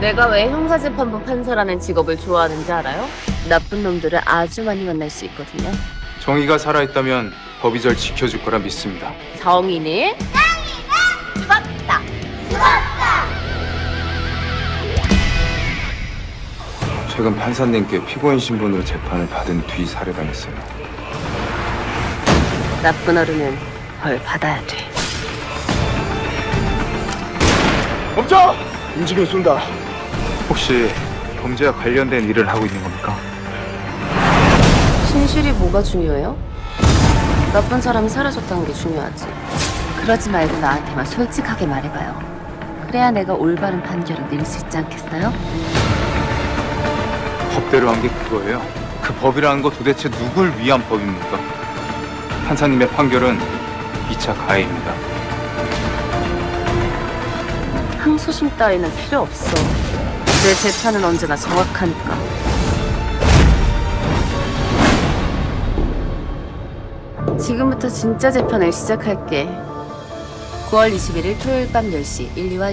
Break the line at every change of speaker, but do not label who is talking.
내가 왜 형사재판부 판사라는 직업을 좋아하는지 알아요? 나쁜 놈들을 아주 많이 만날 수 있거든요.
정의가 살아있다면 법이 절 지켜줄 거라 믿습니다.
정의는? 죽었다.
최근 판사님께 피고인 신분으로 재판을 받은 뒤 살해당했어요.
나쁜 어른은 벌 받아야 돼.
멈춰! 움직이면 쏜다. 혹시 범죄와 관련된 일을 하고 있는 겁니까?
진실이 뭐가 중요해요? 나쁜 사람이 사라졌다는 게 중요하지. 그러지 말고 나한테만 솔직하게 말해봐요. 그래야 내가 올바른 판결을 내릴 수 있지 않겠어요?
법대로 한 게 그거예요. 그 법이라는 거 도대체 누굴 위한 법입니까? 판사님의 판결은 2차 가해입니다.
항소심 따위는 필요 없어. 내 재판은 언제나 정확하니까. 지금부터 진짜 재판을 시작할게.
9월 21일 토요일 밤 10시 1, 2와